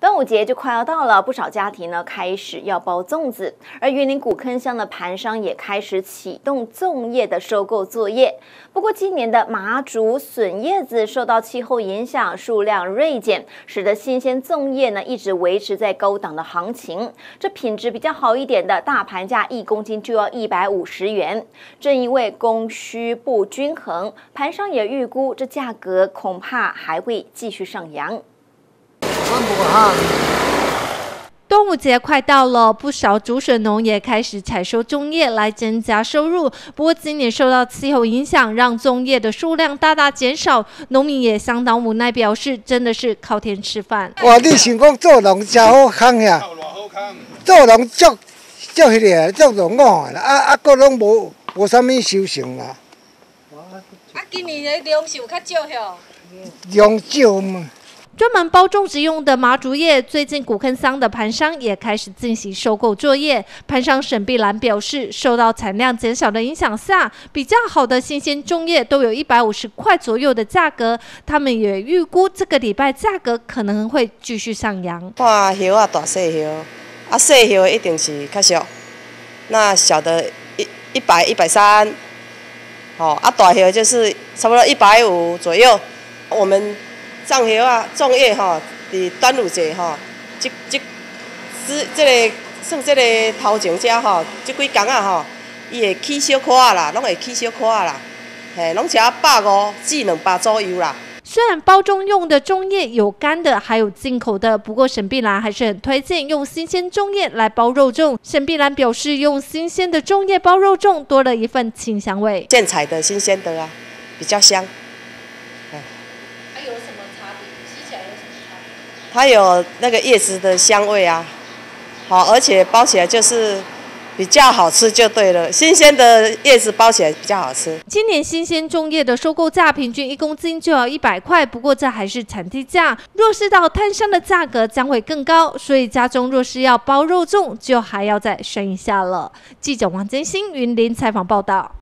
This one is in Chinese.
端午节就快要到了，不少家庭呢开始要包粽子，而云林古坑乡的盘商也开始启动粽叶的收购作业。不过，今年的麻竹笋叶子受到气候影响，数量锐减，使得新鲜粽叶呢一直维持在高档的行情。这品质比较好一点的大盘价一公斤就要一百五十元。正因为供需不均衡，盘商也预估这价格恐怕还会继续上扬。端午节快到了，不少竹笋农也开始采收粽叶来增加收入。不过今年受到气候影响，让粽叶的数量大大减少，农民也相当无奈，表示真的是靠天吃饭。哇，你想讲做农真好康呀？做农足足迄个足农我啦，啊啊，个拢无无啥物收成啦。啊，今年的粮食有较少吼？粮少嘛。专门包种植用的麻竹叶，最近古坑乡的盘商也开始进行收购作业。盘商沈碧兰表示，受到产量减少的影响下，比较好的新鲜粽叶都有一百五十块左右的价格。他们也预估这个礼拜价格可能会继续上扬。看叶啊，大细叶，啊细叶一定是较少，那小的一一百一百三，哦啊大叶就是差不多一百五左右。我们。粽叶啊，粽叶吼，伫端午节吼，即即即即个算即个头前遮吼，即几工啊吼，伊会起小可啊啦，拢会起小可啊啦，嘿，拢只百五至两百左右啦。虽然包中用的粽叶有干的，还有进口的，不过沈碧兰还是很推荐用新鲜粽叶来包肉粽。沈碧兰表示，用新鲜的粽叶包肉粽，多了一份清香味。现采的新鲜的啊，比较香。有什么茶饼吃起来有什么它有那个叶子的香味啊，好，而且包起来就是比较好吃，就对了。新鲜的叶子包起来比较好吃。今年新鲜粽叶的收购价平均一公斤就要一百块，不过这还是产地价。若是到摊商的价格将会更高，所以家中若是要包肉粽，就还要再省一下了。记者王真心云林采访报道。